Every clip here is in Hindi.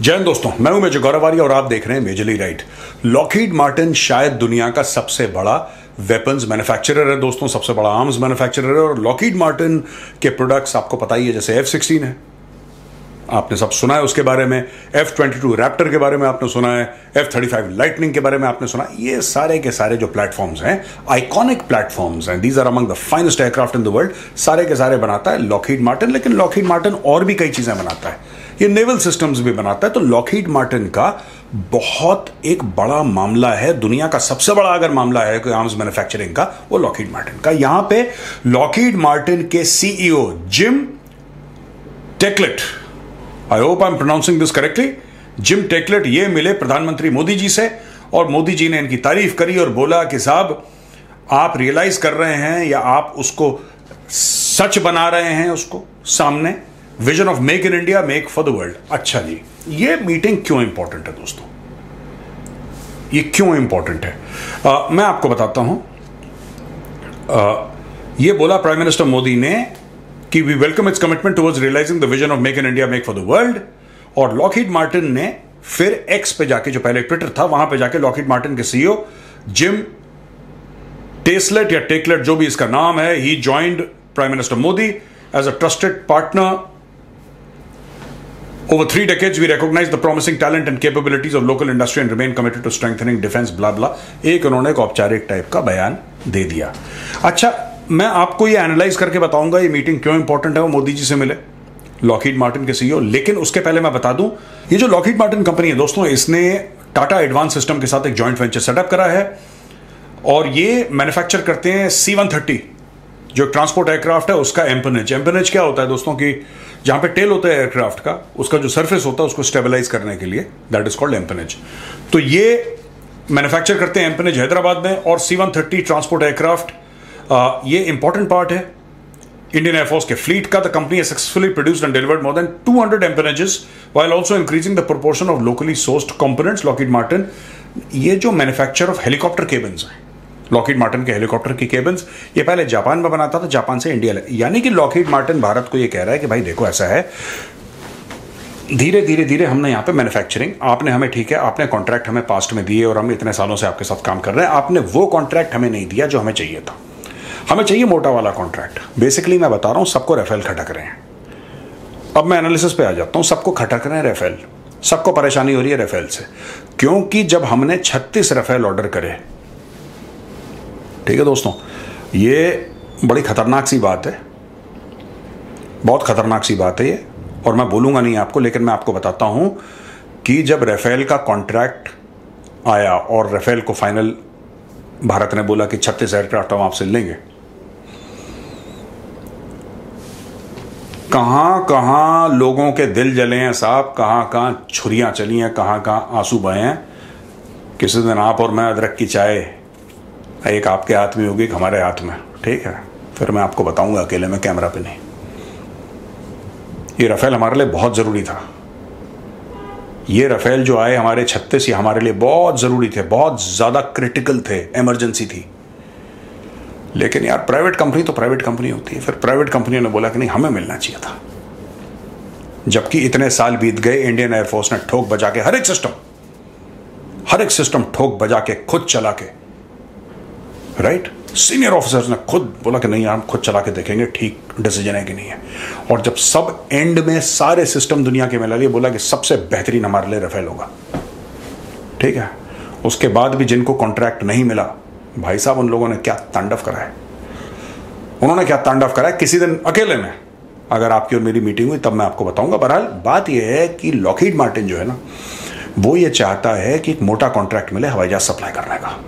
हिंद दोस्तों, मैं हूँ मेजर गौरवारी और आप देख रहे हैं मेजरली राइट। लॉकहीड मार्टिन शायद दुनिया का सबसे बड़ा वेपन्स मैन्युफैक्चरर है दोस्तों, सबसे बड़ा आर्म्स मैन्युफैक्चरर है और लॉकहीड मार्टिन के प्रोडक्ट्स आपको पता ही है, जैसे एफ़ सिक्सटीन है। आपने सब सुना है उसके बारे में एफ़ ट्वेंटी टू रैप्टर के बारे में आपने सुना है एफ़ थर्टी फाइव लाइटनिंग के बारे में आपने सुना ये सारे के सारे जो प्लेटफॉर्म्स हैं आइकॉनिक प्लेटफॉर्म्स हैं these are among the finest aircraft in the world सारे के सारे बनाता है लॉकहीड मार्टिन, लेकिन लॉकहीड मार्टिन और भी कई चीज़ें बनाता है। ये नेवल सिस्टम्स भी बनाता है। तो लॉकहीड मार्टिन का बहुत एक बड़ा मामला है, दुनिया का सबसे बड़ा अगर मामला है कोई आर्म्स मैन्युफैक्चरिंग का, वो लॉकहीड मार्टिन का। यहाँ पे लॉकहीड मार्टिन के CEO Jim Taiclet I hope I am pronouncing this correctly Jim Taiclet ये मिले प्रधानमंत्री मोदी जी से और मोदी जी ने इनकी तारीफ़ करी और बोला कि साहब, आप रियलाइज़ कर रहे हैं या आप उसको सच बना रहे हैं उसको सामने? Vision of make in India make for the world अच्छा जी। ये मीटिंग क्यों इंपॉर्टेंट है दोस्तों? ये क्यों इंपॉर्टेंट है? आ, मैं आपको बताता हूँ। ये बोला प्राइम मिनिस्टर मोदी ने कि we welcome its commitment towards realizing the vision of make in India make for the world और लॉकहीड मार्टिन ने फिर एक्स पे जाके जो पहले ट्विटर था वहाँ पे जाके लॉकहीड मार्टिन के सीईओ जिम टेस्लेट या टेकलेट जो भी इसका नाम है ही joined prime minister Modi as a trusted partner Over three decades, we recognize the promising talent and capabilities of local industry and remain committed to strengthening defense, blah blah. एक उन्होंने एक औपचारिक टाइप का बयान दे दिया। अच्छा मैं आपको ये एनालाइज करके बताऊँगा ये मीटिंग क्यों इंपॉर्टेंट है वो मोदी जी से मिले लॉकहीड मार्टिन के सीईओ लेकिन उसके पहले मैं बता दूँ ये जो लॉकहीड मार्टिन कंपनी है दोस्तों इसने टाटा एडवांस सिस्टम के साथ एक जॉइंट वेंचर सेटअप करा है और ये मैन्युफैक्चर करते हैं सी वन थर्टी जो ट्रांसपोर्ट एयरक्राफ्ट है, उसका एम्पनेज एम्पनेज क्या होता है दोस्तों की जहाँ पे टेल होता है एयरक्राफ्ट का, उसका जो सरफेस होता है, उसको स्टेबलाइज करने के लिए दैट इज़ कॉल्ड एम्पनेज तो ये मैन्युफैक्चर करते हैं एम्पनेज हैदराबाद में और C one thirty transport aircraft ये इंपॉर्टेंट पार्ट है। इंडियन एयरफोर्स के फ्लीट का the company successfully produced and delivered more than 200 empennages while also increasing the proportion of locally sourced components Lockheed Martin ये जो मैन्युफैक्चर ऑफ़ हेलीकॉप्टर केबिन्स हैं लॉकहीड मार्टिन के हेलीकॉप्टर की केबिन्स ये पहले जापान में बनाता था, जापान से इंडिया यानी कि लॉकहीड मार्टिन भारत को ये कह रहा है कि भाई देखो ऐसा है, धीरे धीरे धीरे हमने यहाँ पे मैन्युफैक्चरिंग आपने हमें ठीक है, आपने कॉन्ट्रैक्ट हमें पास्ट में दिए और हम इतने सालों से आपके साथ काम कर रहे हैं, आपने वो कॉन्ट्रैक्ट हमें नहीं दिया जो हमें चाहिए था। हमें चाहिए मोटा वाला कॉन्ट्रैक्ट बेसिकली मैं बता रहा हूँ, सबको रेफेल खटक रहे हैं। अब मैं एनालिसिस पे आ जाता हूँ, सबको खटक रहे हैं रेफेल सबको परेशानी हो रही है रेफेल से। क्योंकि जब हमने 36 रेफेल ऑर्डर करे ठीक है दोस्तों? ये बड़ी खतरनाक सी बात है। बहुत खतरनाक सी बात है ये, और मैं बोलूँगा नहीं आपको, लेकिन मैं आपको बताता हूँ कि जब रेफेल का कॉन्ट्रैक्ट आया और रेफेल को फाइनल भारत ने बोला कि छत्तीस एयरक्राफ्ट हम आपसे लेंगे, कहाँ कहाँ लोगों के दिल जले हैं साहब, कहाँ कहाँ छुरियाँ चली हैं, कहाँ कहाँ आँसू बहे हैं, किसी दिन आप और मैं अदरक की चाय एक आपके हाथ में होगी, एक हमारे हाथ में। ठीक है? फिर मैं आपको बताऊँगा अकेले में कैमरा पे नहीं। ये रफेल हमारे लिए बहुत ज़रूरी था। ये रफेल जो आए हमारे छत्तीस, ये हमारे लिए बहुत ज़रूरी थे, बहुत ज़्यादा क्रिटिकल थे इमरजेंसी थी। लेकिन यार प्राइवेट कंपनी तो प्राइवेट कंपनी होती है। फिर प्राइवेट कंपनियों ने बोला कि नहीं, हमें मिलना चाहिए था। जबकि इतने साल बीत गए इंडियन एयरफोर्स ने ठोक बजा के, हर एक सिस्टम हर एक सिस्टम ठोक बजा के, खुद चला के राइट सीनियर ऑफिसर्स ने खुद बोला कि नहीं हम खुद चला के देखेंगे, ठीक डिसीज़न है कि नहीं है। और जब सब एंड में सारे सिस्टम दुनिया के मिला लिए, बोला कि सबसे बेहतरीन हमारे लिए रफेल होगा। ठीक है? उसके बाद भी जिनको कॉन्ट्रैक्ट नहीं मिला, भाई साहब, उन लोगों ने क्या तांडव करा है? उन्होंने क्या तांडव करा है? किसी दिन अकेले में। अगर आपकी और मेरी मीटिंग हुई, तब मैं आपको बताऊँगा। बहरहाल, बात यह है कि लॉकहीड मार्टिन जो है ना, वो ये चाहता है कि एक मोटा कॉन्ट्रैक्ट मिले, हवाई जहाज़ सप्लाई करने का।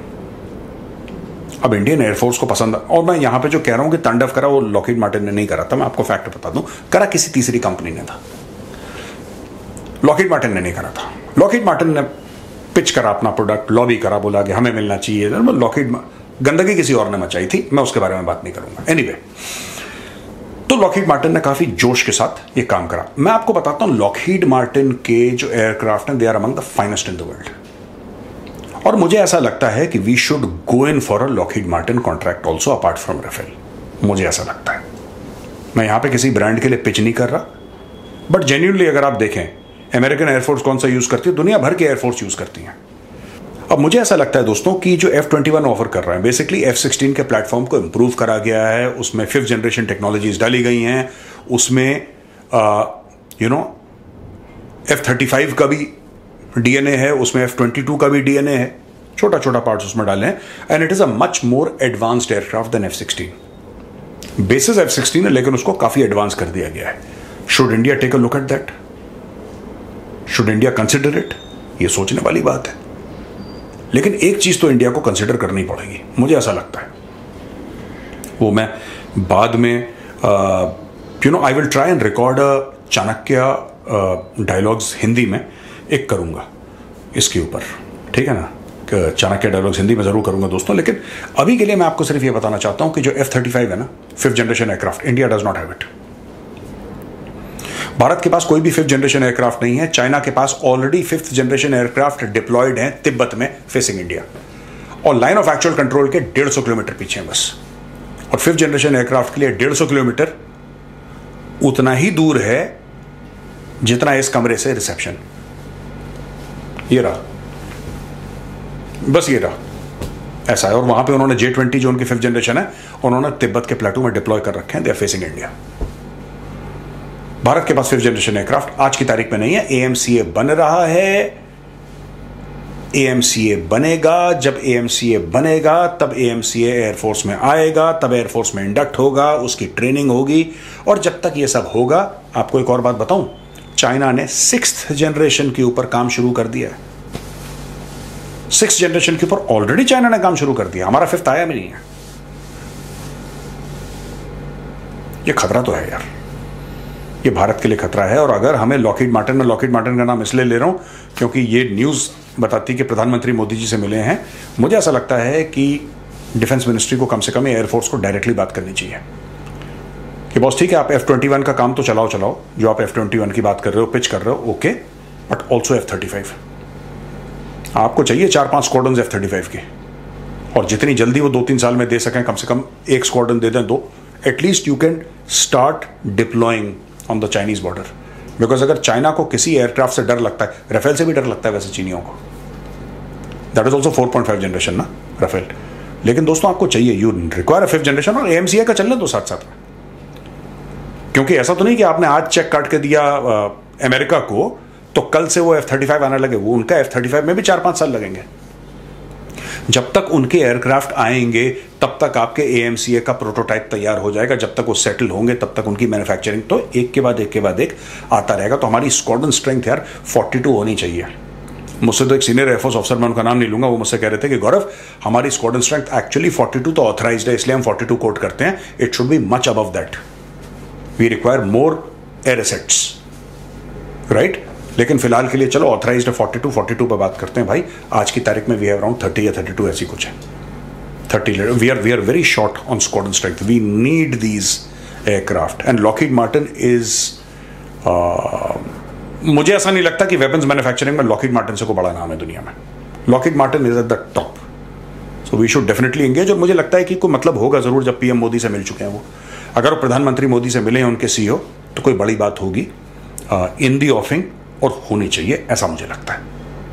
अब इंडियन एयरफोर्स को पसंद और मैं यहाँ पे जो कह रहा हूँ कि तांडव करा वो लॉकहीड मार्टिन ने नहीं करा। था मैं आपको फैक्ट बता दूँ करा किसी तीसरी कंपनी ने था। लॉकहीड मार्टिन ने नहीं करा था। लॉकहीड मार्टिन ने पिच करा अपना प्रोडक्ट लॉबी करा बोला कि हमें मिलना चाहिए। लॉकहीड गंदगी किसी और ने मचाई थी मैं उसके बारे में बात नहीं करूँगा। एनी anyway, तो लॉकहीड मार्टिन ने काफ़ी जोश के साथ ये काम करा। मैं आपको बताता हूँ लॉकहीड मार्टिन के जो एयरक्राफ्ट हैं they are among the finest in the world और मुझे ऐसा लगता है कि we should go in for a Lockheed Martin contract also apart from Rafale मुझे ऐसा लगता है। मैं यहाँ पे किसी ब्रांड के लिए पिच नहीं कर रहा। बट जेन्यूनली अगर आप देखें अमेरिकन एयरफोर्स कौन सा यूज़ करती है? दुनिया भर के एयरफोर्स यूज़ करती हैं। अब मुझे ऐसा लगता है दोस्तों कि जो एफ़ ट्वेंटी वन ऑफ़र कर रहा है बेसिकली एफ़ सिक्सटीन के प्लेटफॉर्म को इंप्रूव करा गया है, उसमें फिफ्थ जनरेशन टेक्नोलॉजीज़ डाली गई हैं, उसमें you know F thirty five का भी डीएनए है, उसमें एफ़ ट्वेंटी टू का भी डीएनए है। छोटा छोटा पार्ट्स उसमें डाले हैं। And it is a much more advanced aircraft than F sixteen basis F sixteen है, लेकिन उसको काफ़ी एडवांस कर दिया गया है। Should India take a look at that should India consider it ये सोचने वाली बात है। लेकिन एक चीज़ तो इंडिया को कंसिडर करनी पड़ेगी। मुझे ऐसा लगता है। वो मैं बाद में you know I will try and record Chanakya dialogues Hindi में। एक करूँगा, इसके ऊपर। ठीक है ना? चाणक्य डायलॉग्स हिंदी में ज़रूर करूँगा दोस्तों, लेकिन अभी के लिए मैं आपको सिर्फ़ ये बताना चाहता हूँ कि जो एफ़ थर्टी फाइव है ना fifth generation aircraft India does not have it Bharat के पास कोई भी फिफ्थ जनरेशन एयरक्राफ्ट नहीं है। चाइना के पास already fifth generation aircraft deployed है, तिब्बत में फेसिंग इंडिया और लाइन ऑफ़ एक्चुअल कंट्रोल के डेढ़ सौ किलोमीटर पीछे बस। और फिफ्थ जनरेशन एयरक्राफ्ट के लिए डेढ़ सौ किलोमीटर उतना ही दूर है जितना इस कमरे से रिसेप्शन ये रहा। बस ये रहा। ऐसा है। और वहाँ पे उन्होंने जे ट्वेंटी जो उनकी फिफ्थ जनरेशन है, उन्होंने तिब्बत के प्लेटू में डिप्लॉय कर रखे हैं। They are facing India Bharat के पास फिफ्थ जनरेशन एयरक्राफ्ट आज की तारीख में नहीं है। एएमसीए बन रहा है। एएमसीए बनेगा। जब एएमसीए बनेगा, तब एएमसीए एयरफोर्स में आएगा, तब एयरफोर्स में इंडक्ट होगा, उसकी ट्रेनिंग होगी। और जब तक ये सब होगा, आपको एक और बात बताऊँ? चाइना ने सिक्स जनरेशन के ऊपर काम शुरू कर दिया सिक्स जनरेशन के ऊपर ऑलरेडी चाइना ने काम शुरू कर दिया। हमारा फिफ्थ आया भी नहीं है। ये खतरा तो है यार। ये भारत के लिए खतरा है और अगर हमें लॉकेट मार्टिन में लॉकेट मार्टिन का नाम इसलिए ले रहा हूँ क्योंकि ये न्यूज़ बताती कि प्रधानमंत्री मोदी जी से मिले हैं, मुझे ऐसा लगता है कि डिफेंस मिनिस्ट्री को कम से कम एयरफोर्स को डायरेक्टली बात करनी चाहिए। कि बॉस ठीक है, आप एफ़ ट्वेंटी वन का काम तो चलाओ चलाओ। जो आप एफ़ ट्वेंटी वन की बात कर रहे हो पिच कर रहे हो okay but also F thirty five आपको चाहिए चार पाँच स्क्वाडन एफ़ थर्टी फाइव के। और जितनी जल्दी वो दो तीन साल में दे सकें, कम से कम एक स्क्वाडन दे दें, दो। At least you can start deploying on the Chinese border because अगर चाइना को किसी एयरक्राफ्ट से डर लगता है रफेल से भी डर लगता है वैसे चीनियों को। That is also four point five generation ना रफेल लेकिन दोस्तों, आपको चाहिए यू रिक्वायर फिफ्थ जनरेशन और एमसीए का चलने दो साथ साथ में क्योंकि ऐसा तो नहीं कि आपने आज चेक काट के दिया अमेरिका को तो कल से वो एफ़ थर्टी फाइव आने लगे। वो उनका एफ़ थर्टी फाइव में भी चार पाँच साल लगेंगे। जब तक उनके एयरक्राफ्ट आएँगे, तब तक आपके AMCA का प्रोटोटाइप तैयार हो जाएगा। जब तक वो सेटल होंगे, तब तक उनकी मैन्युफैक्चरिंग तो एक के बाद, एक के बाद, एक आता रहेगा। तो हमारी स्क्वाडन स्ट्रेंथ यार 42 होनी चाहिए। मुझसे तो एक सीनियर एयरफोर्स ऑफिसर मैं उनका नाम नहीं लूँगा, वो मुझसे कह रहे थे कि, गौरव, हमारी स्क्वाडन स्ट्रेंथ एक्चुअली 42 तो ऑथराइज है, इसलिए हम 42 कोट करते हैं। It should be much above that we require more air assets right लेकिन फ़िलहाल के लिए चलो authorize forty two forty two पर बात करते हैं भाई। आज की तारीख में वी हैव अराउंड थर्टी या थर्टी टू ऐसी कुछ है। Thirty we are we are very short on squadron strength we need these aircraft and Lockheed Martin is मुझे ऐसा नहीं लगता कि वेपन्स मैन्युफैक्चरिंग में लॉकिड मार्टिन से को बड़ा नाम है दुनिया में। Lockheed Martin is at the top so we should definitely engage और मुझे लगता है कि कोई मतलब होगा ज़रूर जब पीएम मोदी से मिल चुके हैं वो। अगर वो प्रधानमंत्री मोदी से मिले हैं उनके सीईओ तो कोई बड़ी बात होगी। इन दी ऑफिंग और होनी चाहिए, ऐसा मुझे लगता है।